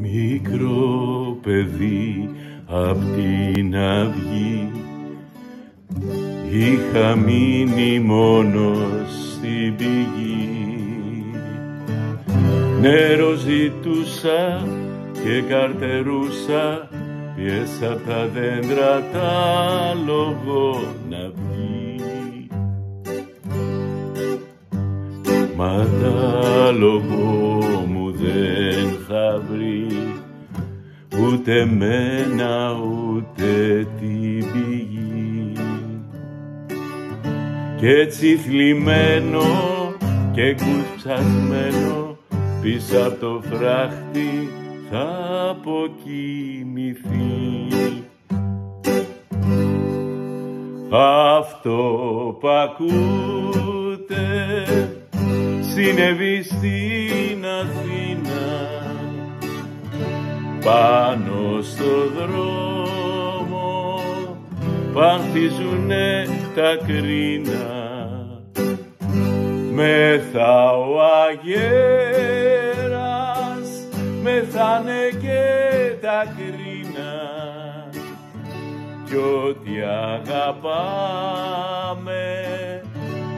Μικρό παιδί απ' την αυγή είχα μείνει μόνος στην πηγή. Νερό ζητούσα και καρτερούσα πιέσα τα δέντρα τα λόγο να βγει. Μα τα λόγο ούτε μένα ούτε την πηγή κι έτσι θλιμμένο και κουρτσασμένο πίσω από το φράχτη θα αποκοιμηθεί. Αυτό που ακούτε συνεβεί στην Αθήνα πάνω στο δρόμο παντίζουνε τα κρίνα Μεθα ο αγέρας, μεθάνε και τα κρίνα κι ό,τι αγαπάμε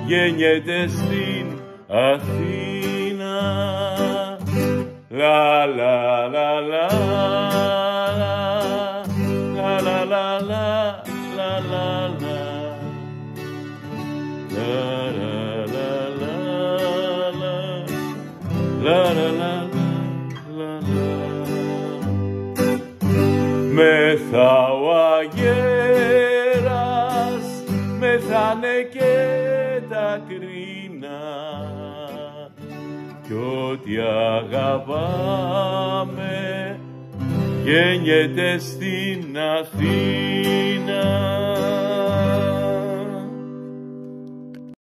γεννιέται στην Αθήνα. Λα λα λα λα λα λα Μεθα ο αγέρας, μεθάνε και τα κρίνα. Κι ό,τι αγαπάμε γέννιεται στην Αθήνα.